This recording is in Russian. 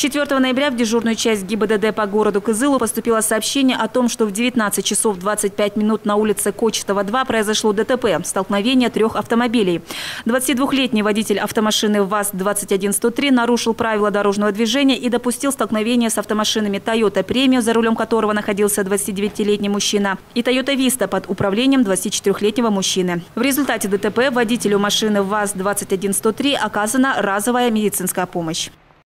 4 ноября в дежурную часть ГИБДД по городу Кызылу поступило сообщение о том, что в 19 часов 25 минут на улице Кочетова 2 произошло ДТП – столкновение трех автомобилей. 22-летний водитель автомашины ВАЗ-21103 нарушил правила дорожного движения и допустил столкновение с автомашинами Toyota Премио за рулем которого находился 29-летний мужчина, и Toyota Vista под управлением 24-летнего мужчины. В результате ДТП водителю машины ВАЗ-21103 оказана разовая медицинская помощь.